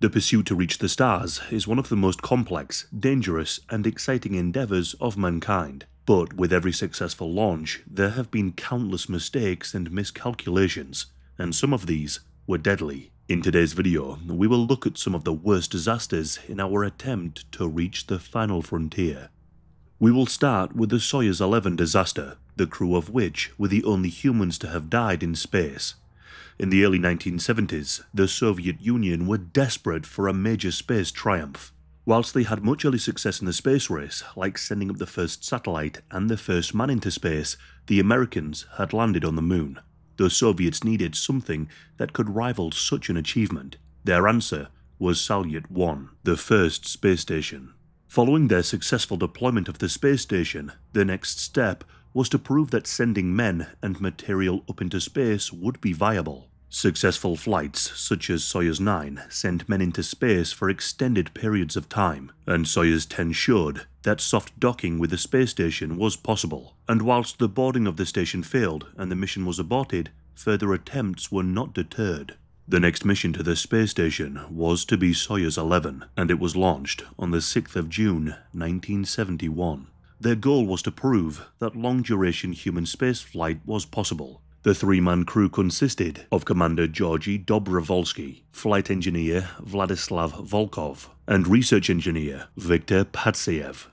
The pursuit to reach the stars is one of the most complex, dangerous, and exciting endeavours of mankind. But with every successful launch, there have been countless mistakes and miscalculations, and some of these were deadly. In today's video, we will look at some of the worst disasters in our attempt to reach the final frontier. We will start with the Soyuz 11 disaster, the crew of which were the only humans to have died in space. In the early 1970s, the Soviet Union were desperate for a major space triumph. Whilst they had much early success in the space race, like sending up the first satellite and the first man into space, the Americans had landed on the moon. The Soviets needed something that could rival such an achievement. Their answer was Salyut 1, the first space station. Following their successful deployment of the space station, the next step was to prove that sending men and material up into space would be viable. Successful flights, such as Soyuz 9, sent men into space for extended periods of time, and Soyuz 10 showed that soft docking with the space station was possible, and whilst the boarding of the station failed and the mission was aborted, further attempts were not deterred. The next mission to the space station was to be Soyuz 11, and it was launched on the 6th of June 1971. Their goal was to prove that long-duration human spaceflight was possible. The three-man crew consisted of Commander Georgy Dobrovolsky, flight engineer Vladislav Volkov, and research engineer Viktor Patsayev.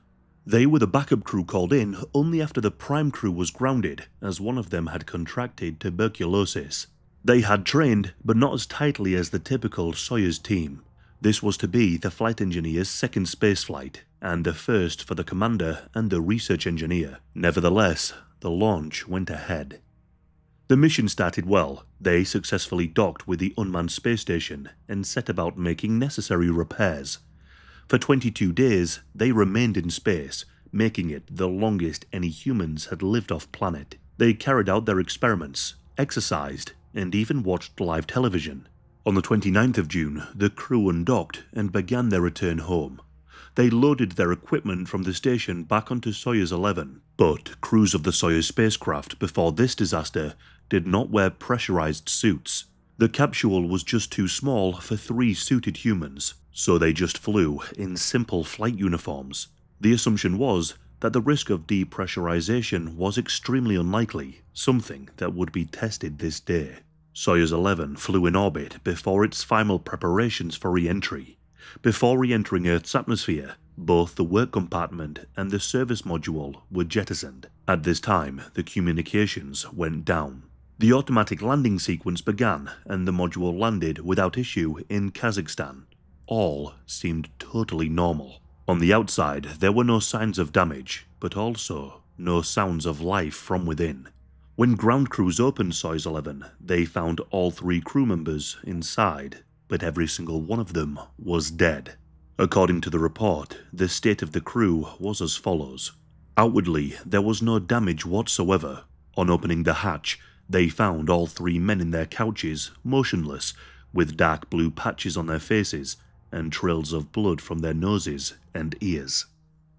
They were the backup crew called in only after the prime crew was grounded, as one of them had contracted tuberculosis. They had trained, but not as tightly as the typical Soyuz team. This was to be the flight engineer's second spaceflight, and the first for the commander and the research engineer. Nevertheless, the launch went ahead. The mission started well. They successfully docked with the unmanned space station and set about making necessary repairs. For 22 days, they remained in space, making it the longest any humans had lived off planet. They carried out their experiments, exercised, and even watched live television. On the 29th of June, the crew undocked and began their return home. They loaded their equipment from the station back onto Soyuz 11, but crews of the Soyuz spacecraft before this disaster did not wear pressurized suits. The capsule was just too small for three suited humans, so they just flew in simple flight uniforms. The assumption was that the risk of depressurization was extremely unlikely, something that would be tested this day. Soyuz 11 flew in orbit before its final preparations for re-entry. Before re-entering Earth's atmosphere, both the work compartment and the service module were jettisoned. At this time, the communications went down. The automatic landing sequence began and the module landed without issue in Kazakhstan. All seemed totally normal. On the outside, there were no signs of damage, but also no sounds of life from within. When ground crews opened Soyuz 11, they found all three crew members inside but every single one of them was dead. According to the report, the state of the crew was as follows. Outwardly, there was no damage whatsoever. On opening the hatch, they found all three men in their couches, motionless, with dark blue patches on their faces and trails of blood from their noses and ears.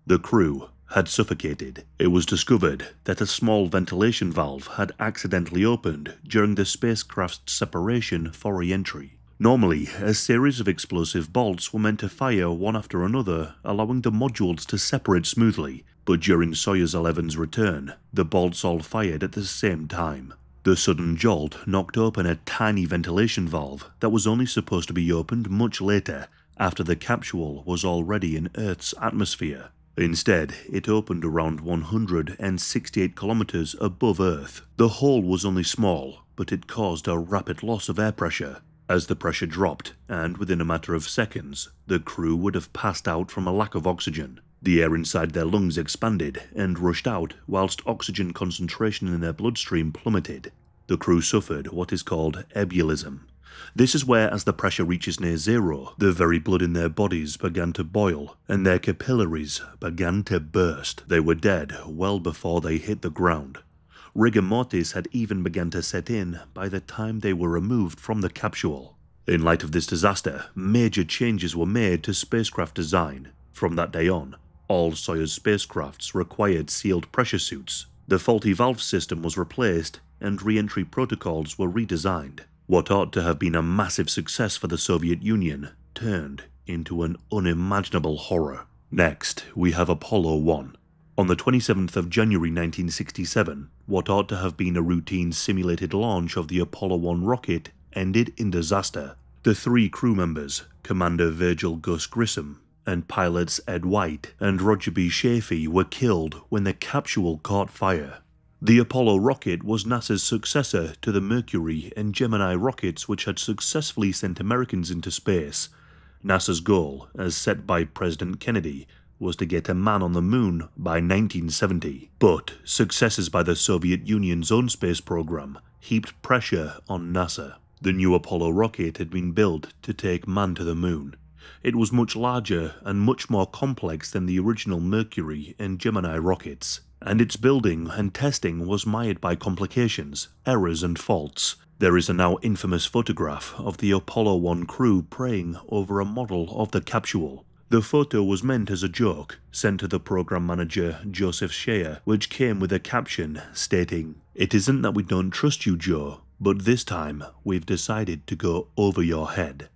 The crew had suffocated. It was discovered that a small ventilation valve had accidentally opened during the spacecraft's separation for re-entry. Normally, a series of explosive bolts were meant to fire one after another, allowing the modules to separate smoothly, but during Soyuz 11's return, the bolts all fired at the same time. The sudden jolt knocked open a tiny ventilation valve that was only supposed to be opened much later, after the capsule was already in Earth's atmosphere. Instead, it opened around 168 kilometers above Earth. The hole was only small, but it caused a rapid loss of air pressure, as the pressure dropped, and within a matter of seconds, the crew would have passed out from a lack of oxygen. The air inside their lungs expanded and rushed out, whilst oxygen concentration in their bloodstream plummeted. The crew suffered what is called ebullism. This is where, as the pressure reaches near zero, the very blood in their bodies began to boil, and their capillaries began to burst. They were dead well before they hit the ground. Rigor mortis had even begun to set in by the time they were removed from the capsule. In light of this disaster, major changes were made to spacecraft design. From that day on, all Soyuz spacecrafts required sealed pressure suits. The faulty valve system was replaced and re-entry protocols were redesigned. What ought to have been a massive success for the Soviet Union turned into an unimaginable horror. Next, we have Apollo 1. On the 27th of January 1967, what ought to have been a routine simulated launch of the Apollo 1 rocket ended in disaster. The three crew members, Commander Virgil Gus Grissom and pilots Ed White and Roger B. Chaffee, were killed when the capsule caught fire. The Apollo rocket was NASA's successor to the Mercury and Gemini rockets which had successfully sent Americans into space. NASA's goal, as set by President Kennedy, was to get a man on the moon by 1970, but successes by the Soviet Union's own space program heaped pressure on NASA. The new Apollo rocket had been built to take man to the moon. It was much larger and much more complex than the original Mercury and Gemini rockets, and its building and testing was mired by complications, errors, and faults. There is a now infamous photograph of the Apollo 1 crew praying over a model of the capsule. The photo was meant as a joke, sent to the program manager Joseph Shea, which came with a caption stating, It isn't that we don't trust you, Joe, but this time we've decided to go over your head.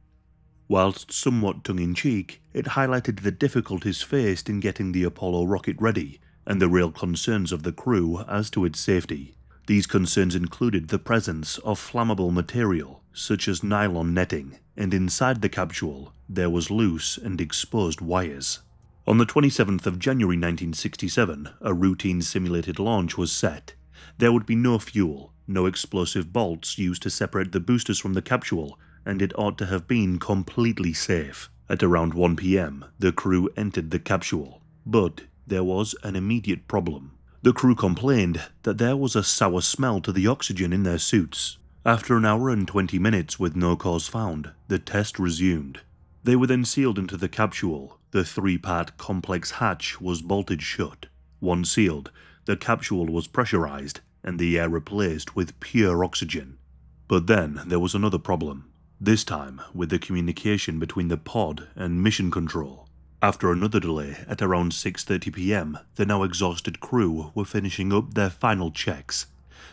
Whilst somewhat tongue in cheek, it highlighted the difficulties faced in getting the Apollo rocket ready and the real concerns of the crew as to its safety. These concerns included the presence of flammable material, such as nylon netting, and inside the capsule there was loose and exposed wires. On the 27th of January 1967, a routine simulated launch was set. There would be no fuel, no explosive bolts used to separate the boosters from the capsule, and it ought to have been completely safe. At around 1 pm, the crew entered the capsule, but there was an immediate problem. The crew complained that there was a sour smell to the oxygen in their suits. After an hour and 20 minutes with no cause found, the test resumed. They were then sealed into the capsule. The three part complex hatch was bolted shut. Once sealed, the capsule was pressurized and the air replaced with pure oxygen. But then there was another problem, this time with the communication between the pod and mission control. After another delay at around 6:30 p.m., the now exhausted crew were finishing up their final checks.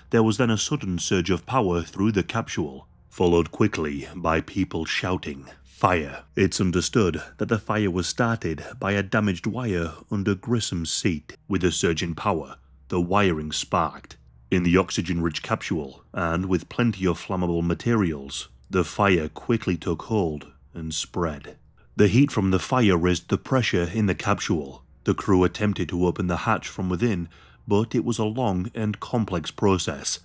There was then a sudden surge of power through the capsule, followed quickly by people shouting, Fire! It's understood that the fire was started by a damaged wire under Grissom's seat. With the surge in power, the wiring sparked. In the oxygen rich capsule, and with plenty of flammable materials, the fire quickly took hold and spread. The heat from the fire raised the pressure in the capsule. The crew attempted to open the hatch from within, but it was a long and complex process.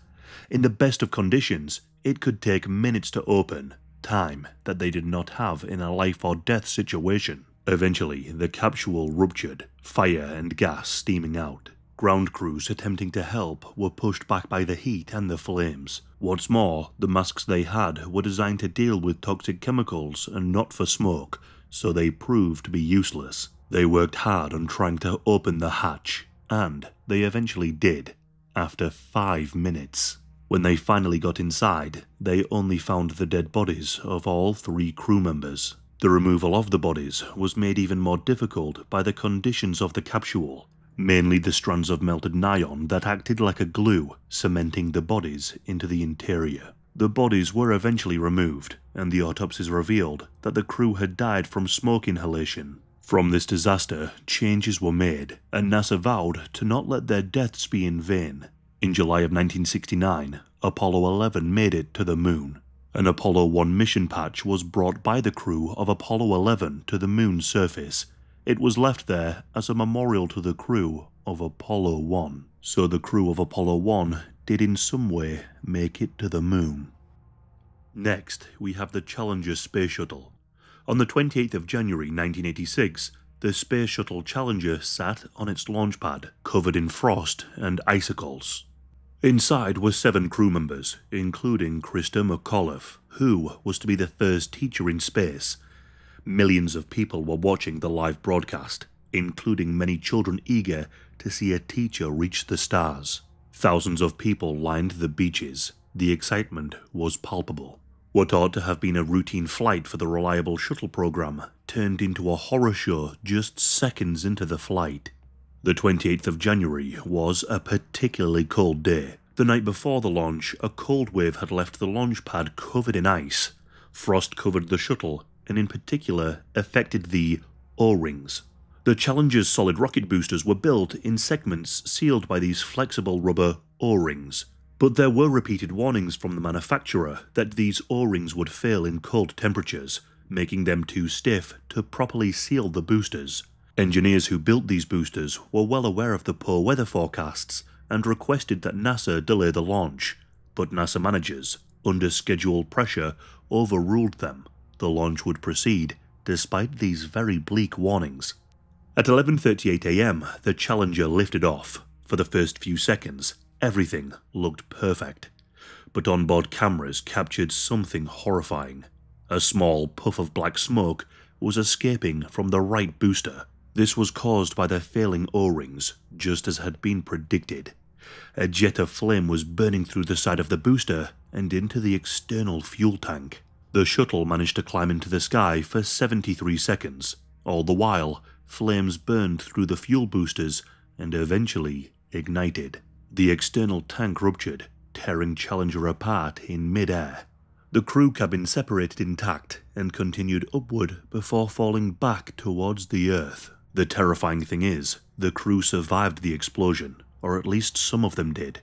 In the best of conditions, it could take minutes to open, time that they did not have in a life or death situation. Eventually, the capsule ruptured, fire and gas steaming out. Ground crews attempting to help were pushed back by the heat and the flames. What's more, the masks they had were designed to deal with toxic chemicals and not for smoke, so they proved to be useless. They worked hard on trying to open the hatch, and they eventually did, after five minutes. When they finally got inside, they only found the dead bodies of all three crew members. The removal of the bodies was made even more difficult by the conditions of the capsule, mainly the strands of melted nylon that acted like a glue, cementing the bodies into the interior. The bodies were eventually removed, and the autopsies revealed that the crew had died from smoke inhalation. From this disaster, changes were made, and NASA vowed to not let their deaths be in vain. In July of 1969, Apollo 11 made it to the moon. An Apollo 1 mission patch was brought by the crew of Apollo 11 to the moon's surface. It was left there as a memorial to the crew of Apollo 1. So the crew of Apollo 1 did in some way make it to the moon. Next, we have the Challenger space shuttle. On the 28th of January 1986, the Space Shuttle Challenger sat on its launch pad, covered in frost and icicles. Inside were seven crew members, including Christa McAuliffe, who was to be the first teacher in space. Millions of people were watching the live broadcast, including many children eager to see a teacher reach the stars. Thousands of people lined the beaches. The excitement was palpable. What ought to have been a routine flight for the reliable shuttle program turned into a horror show just seconds into the flight. The 28th of January was a particularly cold day. The night before the launch, a cold wave had left the launch pad covered in ice. Frost covered the shuttle, and in particular affected the O-rings. The Challenger's solid rocket boosters were built in segments sealed by these flexible rubber O-rings, but there were repeated warnings from the manufacturer that these O-rings would fail in cold temperatures, making them too stiff to properly seal the boosters. Engineers who built these boosters were well aware of the poor weather forecasts and requested that NASA delay the launch, but NASA managers, under schedule pressure, overruled them. The launch would proceed despite these very bleak warnings. At 11:38 a.m., the Challenger lifted off. For the first few seconds, everything looked perfect. But onboard cameras captured something horrifying. A small puff of black smoke was escaping from the right booster. This was caused by the failing O-rings, just as had been predicted. A jet of flame was burning through the side of the booster and into the external fuel tank. The shuttle managed to climb into the sky for 73 seconds. All the while, flames burned through the fuel boosters and eventually ignited. The external tank ruptured, tearing Challenger apart in mid-air. The crew cabin separated intact and continued upward before falling back towards the Earth. The terrifying thing is, the crew survived the explosion, or at least some of them did.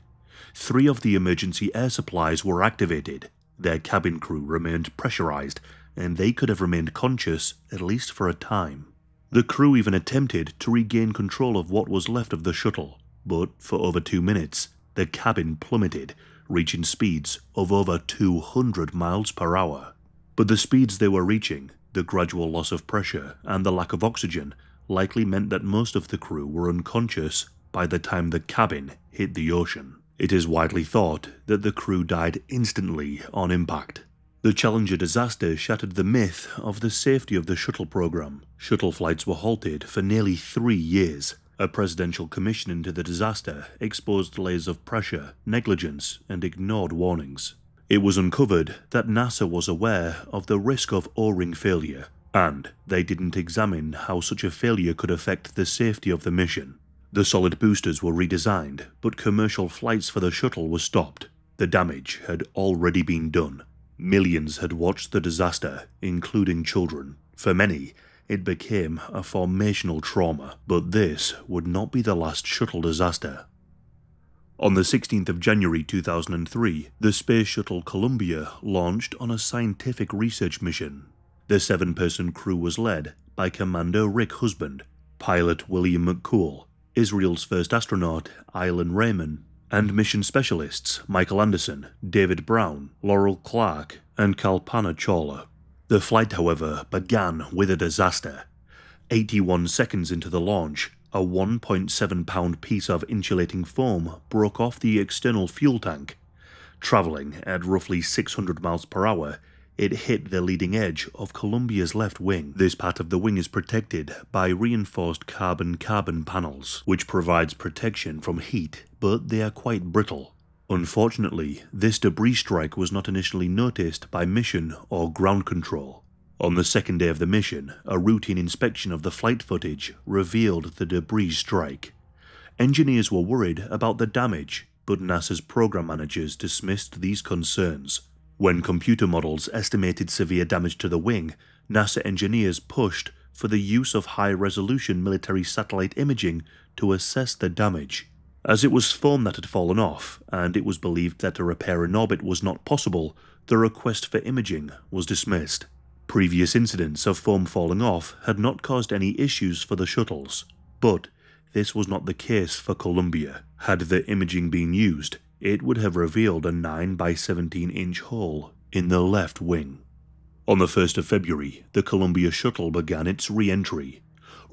Three of the emergency air supplies were activated. Their cabin crew remained pressurized, and they could have remained conscious at least for a time. The crew even attempted to regain control of what was left of the shuttle, but for over two minutes, the cabin plummeted, reaching speeds of over 200 miles per hour. But the speeds they were reaching, the gradual loss of pressure, and the lack of oxygen likely meant that most of the crew were unconscious by the time the cabin hit the ocean. It is widely thought that the crew died instantly on impact. The Challenger disaster shattered the myth of the safety of the shuttle program. Shuttle flights were halted for nearly three years. A presidential commission into the disaster exposed layers of pressure, negligence, and ignored warnings. It was uncovered that NASA was aware of the risk of O-ring failure, and they didn't examine how such a failure could affect the safety of the mission. The solid boosters were redesigned, but commercial flights for the shuttle were stopped. The damage had already been done. Millions had watched the disaster, including children. For many, it became a formational trauma, but this would not be the last shuttle disaster. On the 16th of January 2003, the Space Shuttle Columbia launched on a scientific research mission. The seven person crew was led by Commander Rick Husband, pilot William McCool, Israel's first astronaut Ilan Ramon, and mission specialists Michael Anderson, David Brown, Laurel Clark, and Kalpana Chawla. The flight, however, began with a disaster. 81 seconds into the launch, a 1.7 pound piece of insulating foam broke off the external fuel tank. Travelling at roughly 600 miles per hour, it hit the leading edge of Columbia's left wing. This part of the wing is protected by reinforced carbon-carbon panels, which provides protection from heat, but they are quite brittle. Unfortunately, this debris strike was not initially noticed by mission or ground control. On the second day of the mission, a routine inspection of the flight footage revealed the debris strike. Engineers were worried about the damage, but NASA's program managers dismissed these concerns. When computer models estimated severe damage to the wing, NASA engineers pushed for the use of high-resolution military satellite imaging to assess the damage. As it was foam that had fallen off, and it was believed that a repair in orbit was not possible, the request for imaging was dismissed. Previous incidents of foam falling off had not caused any issues for the shuttles, but this was not the case for Columbia. Had the imaging been used, it would have revealed a 9 by 17 inch hole in the left wing. On the 1st of February, the Columbia shuttle began its re-entry,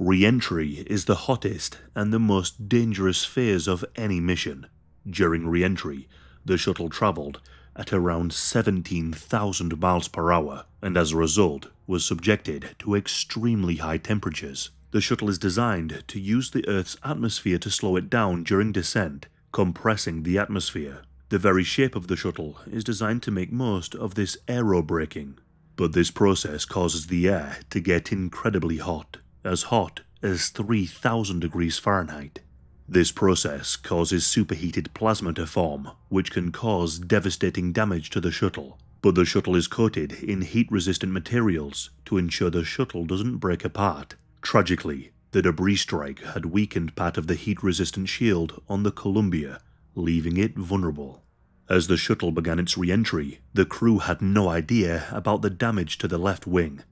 Re-entry is the hottest and the most dangerous phase of any mission. During re-entry, the shuttle travelled at around 17,000 miles per hour and as a result was subjected to extremely high temperatures. The shuttle is designed to use the Earth's atmosphere to slow it down during descent, compressing the atmosphere. The very shape of the shuttle is designed to make most of this aerobraking, but this process causes the air to get incredibly hot as hot as 3000 degrees Fahrenheit. This process causes superheated plasma to form, which can cause devastating damage to the shuttle. but the shuttle is coated in heat resistant materials to ensure the shuttle doesn't break apart. Tragically, the debris strike had weakened part of the heat resistant shield on the Columbia, leaving it vulnerable. As the shuttle began its re entry, the crew had no idea about the damage to the left wing.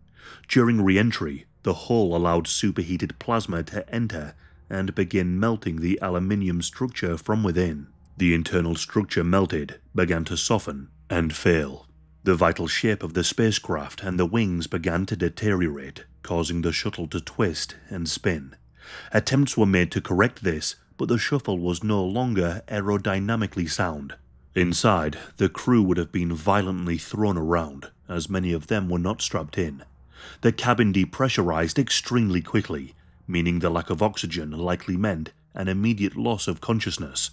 During re entry, the hull allowed superheated plasma to enter and begin melting the aluminium structure from within. The internal structure melted, began to soften, and fail. The vital shape of the spacecraft and the wings began to deteriorate, causing the shuttle to twist and spin. Attempts were made to correct this, but the shuttle was no longer aerodynamically sound. Inside, the crew would have been violently thrown around, as many of them were not strapped in. The cabin depressurized extremely quickly, meaning the lack of oxygen likely meant an immediate loss of consciousness.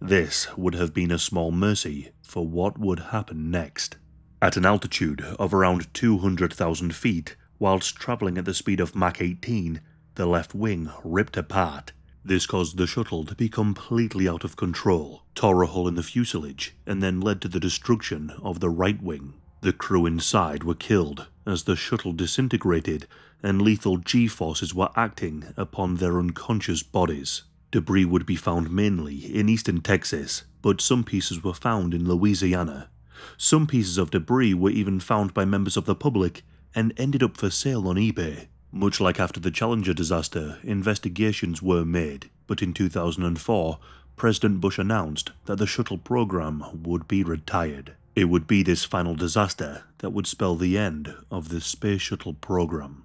This would have been a small mercy for what would happen next. At an altitude of around 200,000 feet, whilst travelling at the speed of Mach 18, the left wing ripped apart this caused the shuttle to be completely out of control, tore a hole in the fuselage, and then led to the destruction of the right wing. The crew inside were killed as the shuttle disintegrated and lethal G-forces were acting upon their unconscious bodies. Debris would be found mainly in eastern Texas, but some pieces were found in Louisiana. Some pieces of debris were even found by members of the public and ended up for sale on eBay. Much like after the Challenger disaster, investigations were made, but in 2004, President Bush announced that the shuttle program would be retired. It would be this final disaster that would spell the end of the Space Shuttle program.